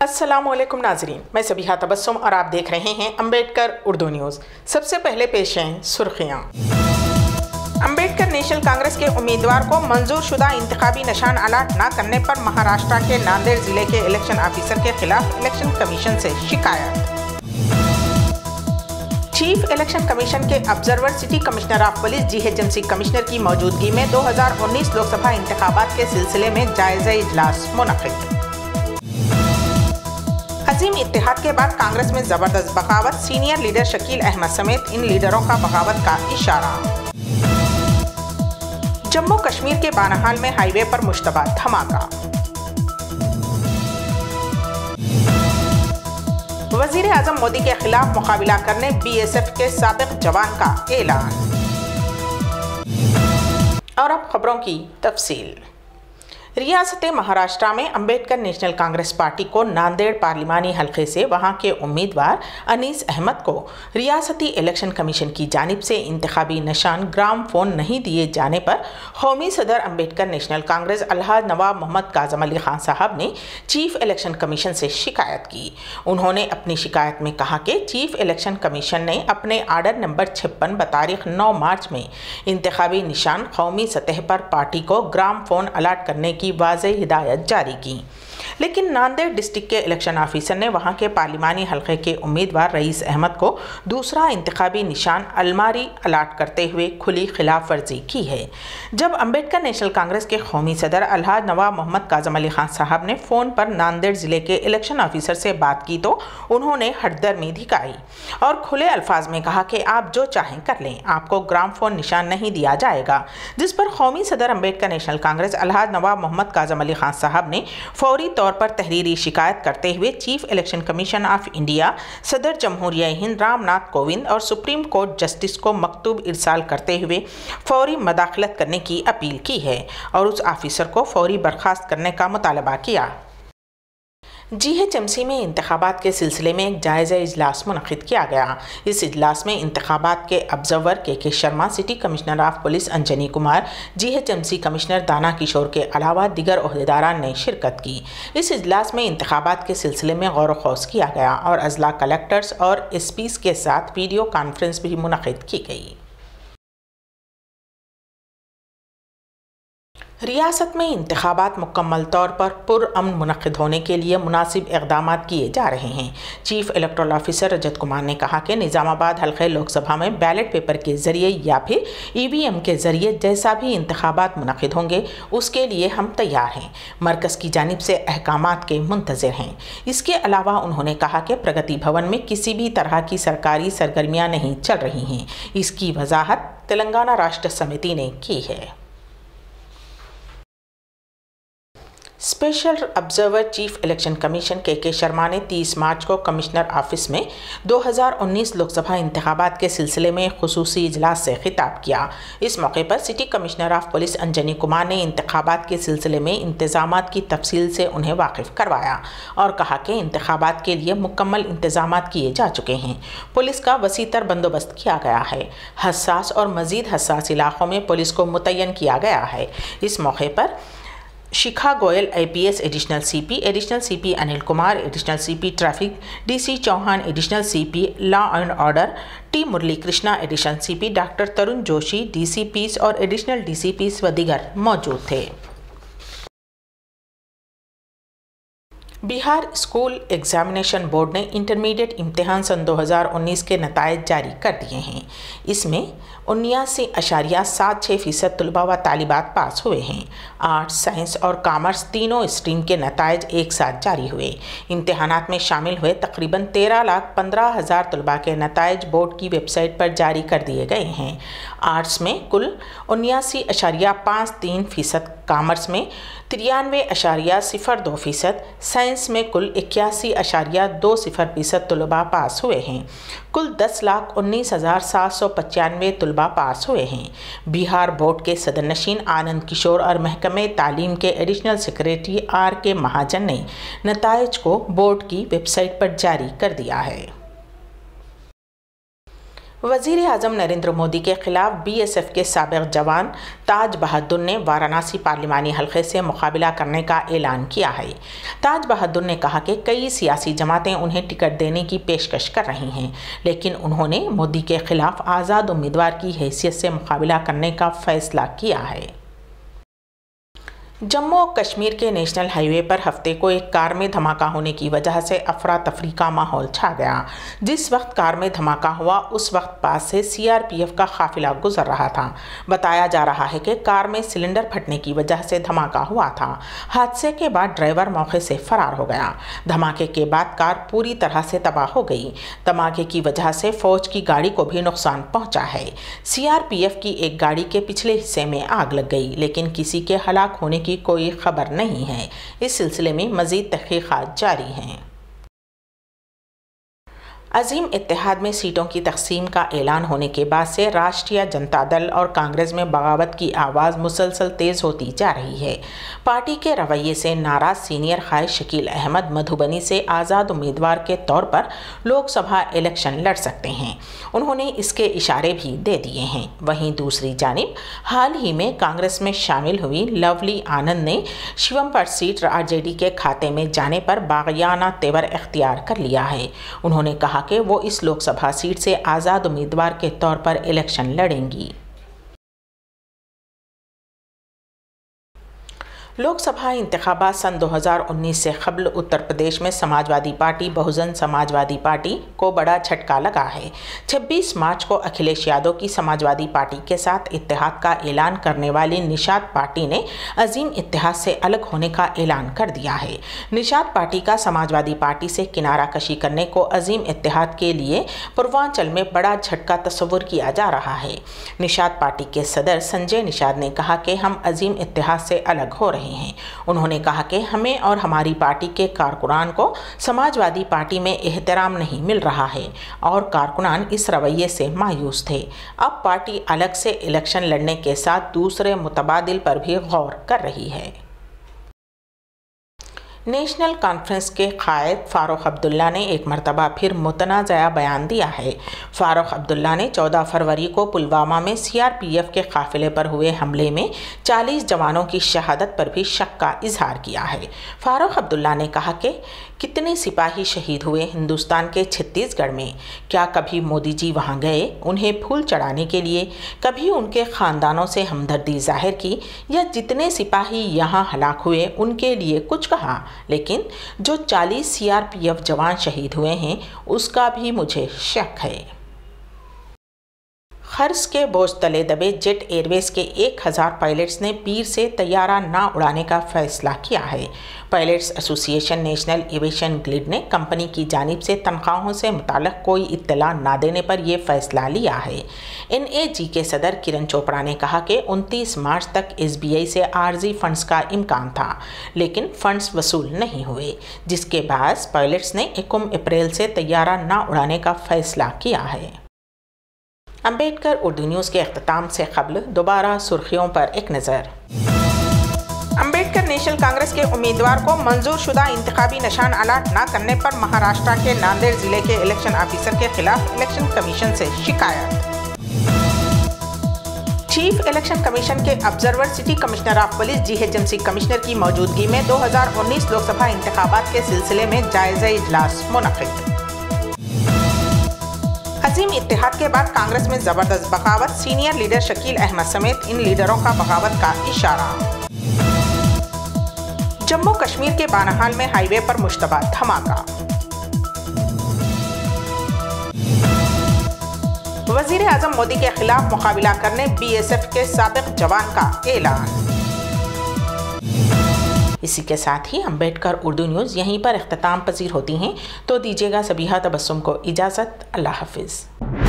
वालेकुम नाजरीन मैं सबिहा तबस्सुम और आप देख रहे हैं अंबेडकर उर्दू न्यूज़। सबसे पहले पेश हैं सुर्खियाँ। अंबेडकर नेशनल कांग्रेस के उम्मीदवार को मंजूर शुदा इंतबी निशान अलाट न करने पर महाराष्ट्र के नांदेड़ ज़िले के इलेक्शन ऑफिसर के खिलाफ इलेक्शन कमीशन से शिकायत। चीफ इलेक्शन कमीशन के observer city commissioner of police GHMC commissioner की मौजूदगी में 2019 लोकसभा इंतबात के सिलसिले में जायजा इजलास मुनद अजीम इतिहाद के बाद कांग्रेस में ज़बरदस्त बगावत, सीनियर लीडर शकील अहमद समेत इन लीडरों का बगावत का इशारा। जम्मू कश्मीर के बानाहाल में हाईवे पर मुश्तबा, धमाका। वज़ीर आज़म मोदी के खिलाफ मुकाबला करने बीएसएफ के सबक जवान का ऐलान। और अब खबरों की तफसील। रियासत महाराष्ट्र में अंबेडकर नेशनल कांग्रेस पार्टी को नांदेड़ पार्लिमानी हलके से वहाँ के उम्मीदवार अनीस अहमद को रियासती इलेक्शन कमीशन की जानब से इंतबी निशान ग्राम फ़ोन नहीं दिए जाने पर कौमी सदर अंबेडकर नेशनल कांग्रेस अल्लाह नवाब मोहम्मद काजम अली खान साहब ने चीफ इलेक्शन कमीशन से शिकायत की। उन्होंने अपनी शिकायत में कहा कि चीफ इलेक्शन कमीशन ने अपने आर्डर नंबर छप्पन बतारीख नौ मार्च में इंतबी निशान कौमी सतह पर पार्टी को ग्राम फ़ोन अलाट करने की वाज हिदायत जारी की। लेकिन नांदेड़ डिस्ट्रिक्ट के इलेक्शन ऑफिसर ने वहाँ के पार्लिमानी हलके के उम्मीदवार रईस अहमद को दूसरा इंतबी निशान अलमारी अलाट करते हुए खुली खिलाफ वर्जी की है। जब अंबेडकर नेशनल कांग्रेस के कौमी सदर अल्लाह नवाब मोहम्मद काजम अली खान साहब ने फ़ोन पर नांदेड़ ज़िले के इलेक्शन ऑफिसर से बात की तो उन्होंने हटदर्मी दिखाई और खुले अल्फाज में कहा कि आप जो चाहें कर लें, आपको ग्राम फ़ोन निशान नहीं दिया जाएगा, जिस पर कौमी सदर अंबेडकर नेशनल कांग्रेस अल्लाह नवाब मोहम्मद काजम अली खान साहब ने फौरी तौर पर तहरीरी शिकायत करते हुए chief election commission of India सदर जमहूरिया हिंद रामनाथ कोविंद और सुप्रीम कोर्ट जस्टिस को मकतूब इरसाल करते हुए फौरी मदाखलत करने की अपील की है और उस ऑफिसर को फौरी बर्खास्त करने का मुतालबा किया। जीएचएमसी में इंतबात के सिलसिले में एक जायज़ा इजलास मनद किया गया। इस इजलास में इंतबात के ऑब्जर्वर के K Sharma, city commissioner of police Anjani Kumar GHMC commissioner Dana Kishore के अलावा दिगर अहदेदारान ने शिरकत की। इस इजलास में इंतबात के सिलसिले में गौर वौस किया गया और अजला कलेक्टर्स और एस पीज़ के साथ वीडियो कॉन्फ्रेंस भी मनद की गई। रियासत में इंतबात मुकम्मल तौर पर पुरअमन मनद होने के लिए मुनासिब इकदाम किए जा रहे हैं। Chief electoral officer Rajat Kumar ने कहा कि निज़ामाबाद हल्के लोकसभा में बैलेट पेपर के ज़रिए या फिर ई वी एम के ज़रिए जैसा भी इंतबात मनद होंगे, उसके लिए हम तैयार हैं। मरकज़ की जानब से अहकाम के मुंतज़र हैं। इसके अलावा उन्होंने कहा कि प्रगति भवन में किसी भी तरह की सरकारी सरगर्मियाँ नहीं चल रही हैं। इसकी वजाहत तेलंगाना राष्ट्र समिति ने की है। Special observer chief election commission के के शर्मा ने 30 मार्च को कमिश्नर ऑफ़िस में 2019 लोकसभा इंतबात के सिलसिले में खसूसी इजलास से खिताब किया। इस मौके पर city commissioner of police Anjani Kumar ने इंतबात के सिलसिले में इंतज़ाम की तफसील से उन्हें वाकिफ़ करवाया और कहा कि इंतबात के लिए मुकम्मल इंतज़ाम किए जा चुके हैं। पुलिस का वसीतर बंदोबस्त किया गया है। हसास और मज़ीद हसास इलाक़ों में पुलिस को मुतन किया गया है। इस मौके पर Shikha Goyal IPS additional CP additional CP Anil Kumar, additional CP traffic DC Chauhan, additional CP law and order, T Murali Krishna additional CP doctor Tarun Joshi DCPs और एडिशनल डीसीपीस व दीगर मौजूद थे। बिहार स्कूल एग्जामिनेशन बोर्ड ने intermediate इम्तहान सन 2019 के नतज जारी कर दिए हैं। इसमें उन्यासी अशारिया सात छः फ़ीसद तलबा व तालिबात पास हुए हैं। आर्ट्स, साइंस और कॉमर्स तीनों स्ट्रीम के नतज एक साथ जारी हुए। इम्तहान में शामिल हुए तकरीबन तेरह लाख पंद्रह हज़ार तलबा के नतज बोर्ड की वेबसाइट पर जारी कर दिए गए हैं। आर्ट्स में कुल उन्यासी अशारिया पाँच तीन फ़ीसद कॉमर्स में तिरानवे अशारिया सिफर दो फ़ीसद साइंस में कुल इक्यासी अशारिया दो सिफर फ़ीसद तलबा पास हुए हैं। कुल दस लाख उन्नीस हज़ार सात सौ पचानवे तलबा पास हुए हैं। बिहार बोर्ड के सदर नशीन आनंद किशोर और महकमे तालीम के एडिशनल सेक्रेटरी आर के महाजन ने नतज को बोर्ड की वेबसाइट पर जारी कर दिया है। वज़ीर अजम नरेंद्र मोदी के खिलाफ बीएसएफ के सबक जवान ताज बहादुर ने वाराणसी पार्लिमानी हलके से मुकाबला करने का ऐलान किया है। ताज बहादुर ने कहा कि कई सियासी जमातें उन्हें टिकट देने की पेशकश कर रही हैं, लेकिन उन्होंने मोदी के खिलाफ आज़ाद उम्मीदवार की हैसियत से मुकाबला करने का फैसला किया है। जम्मू और कश्मीर के नेशनल हाईवे पर हफ़्ते को एक कार में धमाका होने की वजह से अफरा तफरी का माहौल छा गया। जिस वक्त कार में धमाका हुआ, उस वक्त पास से सीआरपीएफ का काफिला गुजर रहा था। बताया जा रहा है कि कार में सिलेंडर फटने की वजह से धमाका हुआ था। हादसे के बाद ड्राइवर मौके से फरार हो गया। धमाके के बाद कार पूरी तरह से तबाह हो गई। धमाके की वजह से फौज की गाड़ी को भी नुकसान पहुँचा है। सीआरपीएफ की एक गाड़ी के पिछले हिस्से में आग लग गई, लेकिन किसी के हलाक होने की की कोई खबर नहीं है। इस सिलसिले में मज़ीद तहकीक़ात जारी हैं। अजीम इतिहाद में सीटों की तकसीम का ऐलान होने के बाद से राष्ट्रीय जनता दल और कांग्रेस में बगावत की आवाज़ मुसलसल तेज़ होती जा रही है। पार्टी के रवैये से नाराज़ सीनियर खाय शकील अहमद मधुबनी से आज़ाद उम्मीदवार के तौर पर लोकसभा इलेक्शन लड़ सकते हैं। उन्होंने इसके इशारे भी दे दिए हैं। वहीं दूसरी जानब, हाल ही में कांग्रेस में शामिल हुई लवली आनंद ने शिवम पर सीट आरजेडी के खाते में जाने पर बागियाना तेवर इख्तियार कर लिया है। उन्होंने कहा कि वो इस लोकसभा सीट से आज़ाद उम्मीदवार के तौर पर इलेक्शन लड़ेंगी। लोकसभा इंतबात सन 2019 से कबल उत्तर प्रदेश में समाजवादी पार्टी, बहुजन समाजवादी पार्टी को बड़ा झटका लगा है। 26 मार्च को अखिलेश यादव की समाजवादी पार्टी के साथ इतिहाद का ऐलान करने वाली निषाद पार्टी ने अजीम इतिहाद से अलग होने का ऐलान कर दिया है। निषाद पार्टी का समाजवादी पार्टी से किनारा कशी करने को अजीम इतिहाद के लिए पूर्वांचल में बड़ा झटका तस्वुर किया जा रहा है। निषाद पार्टी के सदर संजय निषाद ने कहा कि हम अजीम इतिहाद से अलग हो रहे हैं। उन्होंने कहा कि हमें और हमारी पार्टी के कारकुनान को समाजवादी पार्टी में एहतराम नहीं मिल रहा है और कारकुनान इस रवैये से मायूस थे। अब पार्टी अलग से इलेक्शन लड़ने के साथ दूसरे मुतबादिल पर भी गौर कर रही है। नेशनल कॉन्फ्रेंस के कायद फ़ारूक अब्दुल्ला ने एक मरतबा फिर मुतनाज़ा बयान दिया है। फ़ारूक अब्दुल्ला ने 14 फरवरी को पुलवामा में सीआरपीएफ के काफिले पर हुए हमले में 40 जवानों की शहादत पर भी शक का इजहार किया है। फ़ारूक अब्दुल्ला ने कहा कि, कितने सिपाही शहीद हुए हिंदुस्तान के छत्तीसगढ़ में? क्या कभी मोदी जी वहाँ गए, उन्हें फूल चढ़ाने के लिए? कभी उनके ख़ानदानों से हमदर्दी ज़ाहिर की, या जितने सिपाही यहाँ हलाक हुए, उनके लिए कुछ कहा? लेकिन जो 40 सीआरपीएफ जवान शहीद हुए हैं उसका भी मुझे शक है। खर्च के बोझ तले दबे जेट एयरवेज के 1000 पायलट्स ने पीर से तैयारा ना उड़ाने का फैसला किया है। Pilots association national aviation guild ने कंपनी की जानब से तनख्वाहों से मुतल कोई इतला ना देने पर यह फैसला लिया है। एन ए जी के सदर किरण चोपड़ा ने कहा कि 29 मार्च तक एस बी आई से आर्जी फंड्स का इम्कान था, लेकिन फंड्स वसूल नहीं हुए, जिसके बाद पायलट्स ने एकम अप्रैल से तैयारा ना उड़ाने का फैसला किया है। अंबेडकर उर्दू न्यूज़ के अख्ताम से कबल दोबारा सुर्खियों पर एक नज़र। अंबेडकर नेशनल कांग्रेस के उम्मीदवार को मंजूर शुदा इंतबी निशान अलाट न करने पर महाराष्ट्र के नांदेड़ ज़िले के इलेक्शन ऑफिसर के खिलाफ इलेक्शन कमीशन से शिकायत। चीफ इलेक्शन कमीशन के observer city commissioner of police GHMC commissioner की मौजूदगी में 2019 लोकसभा इंतबात के सिलसिले में जायजा इजलास मुनद अजीम इतिहाद के बाद कांग्रेस में ज़बरदस्त बगावत सीनियर लीडर शकील अहमद समेत इन लीडरों का बगावत का इशारा। जम्मू कश्मीर के बानहाल में हाईवे पर मुश्तबा, धमाका। वज़ीर आज़म मोदी के खिलाफ मुकाबला करने बीएसएफ के सबक जवान का ऐलान। इसी के साथ ही अंबेडकर उर्दू न्यूज़ यहीं पर अख्ताम पसीर होती हैं। तो दीजिएगा सभी तबस्सुम को इजाज़त। अल्लाह हाफिज़।